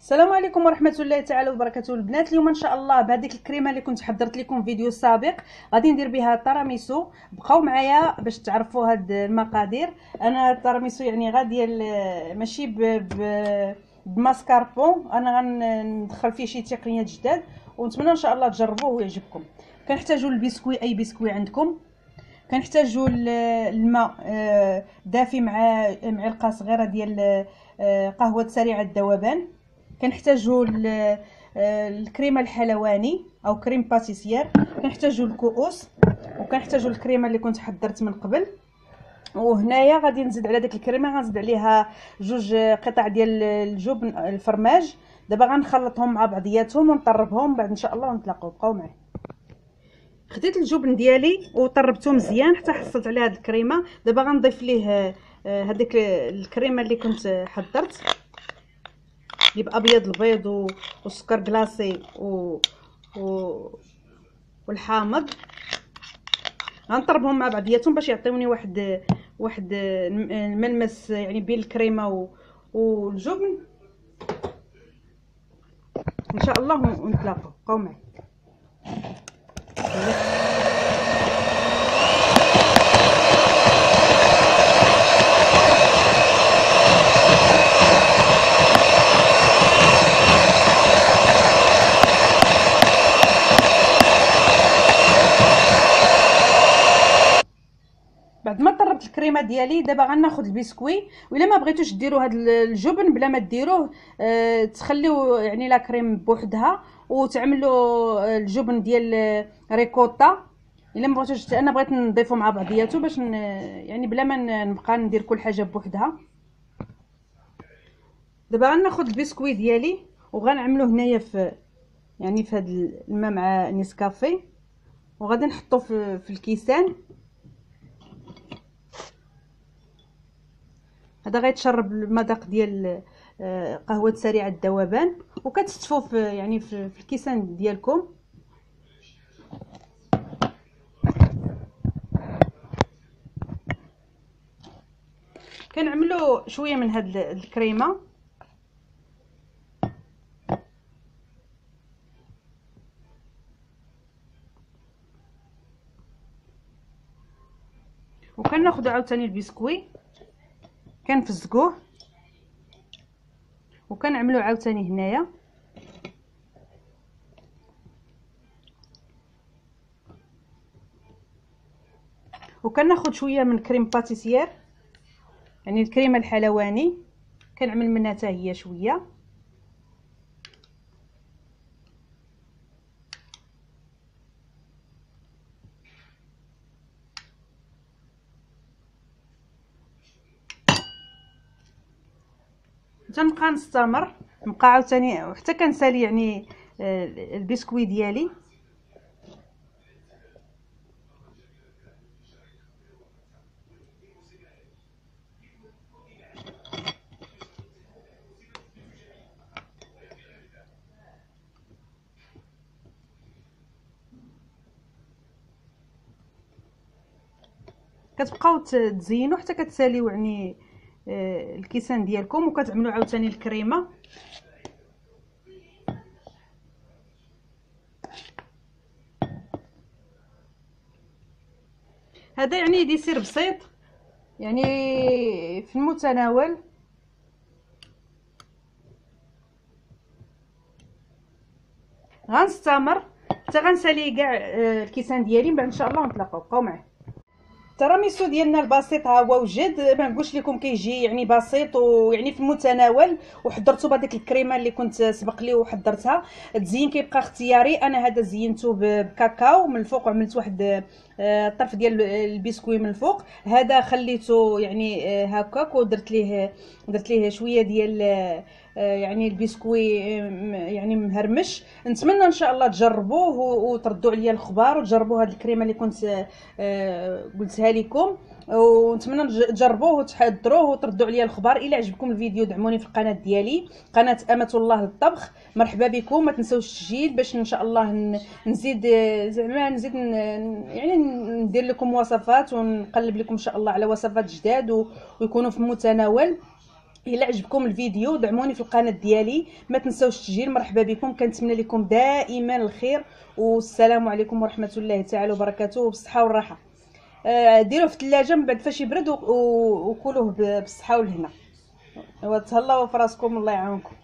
السلام عليكم ورحمة الله تعالى وبركاته. البنات اليوم إن شاء الله بهذيك الكريمة اللي كنت حضرت لكم فيديو سابق غادي ندير بها التراميسو بقاو معايا باش تعرفوا هاد المقادير. أنا التراميسو يعني غادي ماشي ب... ب... بماسكاربون أنا غندخل فيه شي تقنيات جداد ونتمنى إن شاء الله تجربوه ويعجبكم. كنحتاجوا البسكوي أي بسكوي عندكم. كنحتاجوا الماء آه، دافي مع معلقة صغيرة ديال آه، قهوة سريعة الذوبان كنحتاجو الكريمة الحلواني أو كريم باتيسير كنحتاجو الكؤوس وكنحتاجو الكريمة اللي كنت حضرت من قبل. وهنايا غادي نزيد على ديك الكريمة غنزيد عليها جوج قطع ديال الجبن الفرماج. دابا غنخلطهم مع بعضياتهم ونطربهم. بعد إن شاء الله ونتلاقاو. بقاو معايا. خديت الجبن ديالي وطربته مزيان حتى حصلت على هاد الكريمة. دابا غنضيف ليه هذيك الكريمة اللي كنت حضرت. يبقى أبيض البيض والسكر كلاصي و... و... والحامض. غنطربهم مع بعضياتهم باش يعطيوني واحد واحد الملمس يعني بين الكريمه و... والجبن. إن شاء الله ونتلاقاو. بقاو معايا بعد ما ضربت الكريمة ديالي دابا غناخذ البسكوي وإلا ما بغيتوش ديروا هذا الجبن بلا ما ديروه آه تخليو يعني la crème بوحدها وتعملوا الجبن ديال ريكوتا. إلا ما بغيتوش أنا بغيت نضيفو مع بعضياتو باش يعني بلا ما نبقى ندير كل حاجة بوحدها. دابا غناخذ البسكوي ديالي وغنعملو هنايا في يعني في هذا الماء مع نيسكافي وغادي نحطو في, في الكيسان. هذا غيتشرب المذاق ديال آه، قهوة سريعة الذوبان وكتستفوا في يعني في, الكيسان ديالكم. كنعملوا شوية من هاد الكريمة. وكناخذوا عاوتاني البسكوي. كنفزقوه وكنعملو عاوتاني هنايا. وكناخذ شوية من كريم باتيسير يعني الكريمه الحلواني. كنعمل منها حتى هي شوية. تنبقى نستمر نبقى عاوتاني حتى كنسالي يعني آه، البسكوي ديالي. كتبقاو تزينوا حتى كتساليو يعني الكيسان ديالكم وكتعملوا عاوتاني الكريمة. هذا يعني ديسير بسيط. يعني في المتناول. غنستمر. حتى غنسالي كاع آه، الكيسان ديالي. من بعد إن شاء الله نتلاقاو. بقاو معايا. التراميسو ديالنا البسيط ها هو وجد ما نقولش لكم كيجي يعني بسيط ويعني في المتناول وحضرته بهذيك الكريمة اللي كنت سبق لي وحضرتها. التزيين كيبقى اختياري أنا هذا زينته بكاكاو من الفوق وعملت واحد الطرف آه، ديال البسكوي من الفوق. هذا خليته يعني آه، هكاك ودرت ليه درت ليه شوية ديال آه، يعني البسكوي يعني مهرمش. نتمنى إن شاء الله تجربوه وتردوا عليا الخبار وتجربوا هذه الكريمة اللي كنت قلتها لكم. ونتمنى تجربوه وتحضروه وتردوا عليا الخبر. إلى عجبكم الفيديو دعموني في القناة ديالي قناة آمة الله للطبخ مرحبا بكم. ما تنساوش التسجيل باش إن شاء الله نزيد زعما نزيد يعني ندير لكم وصفات ونقلب لكم إن شاء الله على وصفات جداد ويكونوا في المتناول إلا عجبكم الفيديو دعموني في القناة ديالي. ما تنساوش التسجيل. مرحبا بكم. كنتمنى لكم دائما الخير. والسلام عليكم ورحمة الله تعالى وبركاته. بالصحة والراحة. ديروه في الثلاجة من بعد فاش يبرد وكلوه بالصحة والهنا وتهلاو في راسكم الله يعاونكم.